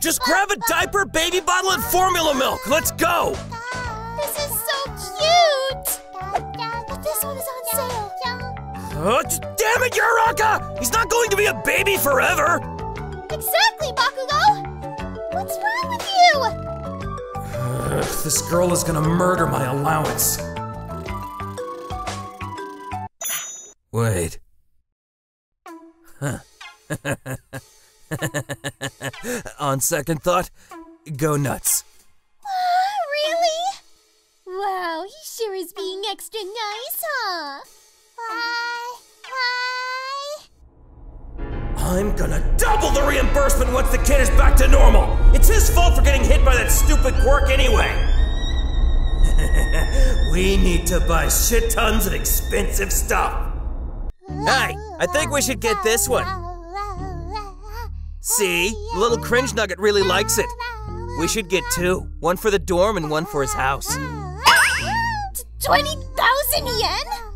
Just grab a diaper, baby bottle, and formula milk. Let's go. This is so cute! But this one is on sale. Oh, damn it, Uraraka! He's not going to be a baby forever. Exactly, Bakugo! What's wrong with you? This girl is gonna murder my allowance. Wait. Huh. On second thought, go nuts. Ah, really? Wow, he sure is being extra nice, huh? Why? Why? I'm gonna double the reimbursement once the kid is back to normal. It's his fault for getting hit by that stupid quirk anyway. we need to buy shit tons of expensive stuff. Hey, I think we should get this one. See, little cringe nugget really likes it. We should get two one for the dorm and one for his house. 20,000 yen?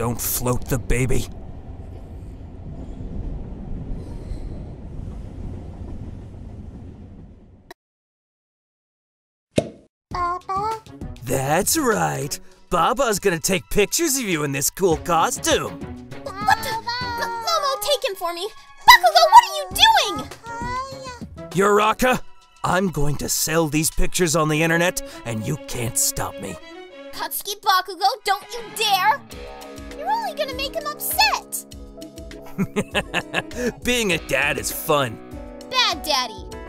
Don't float the baby. Papa? That's right. Baba's gonna take pictures of you in this cool costume. What the? M- Momo, take him for me! Bakugo, what are you doing? Uraraka, I'm going to sell these pictures on the internet, and you can't stop me. Katsuki Bakugo, don't you dare! Gonna make him upset! Being a dad is fun. Bad daddy.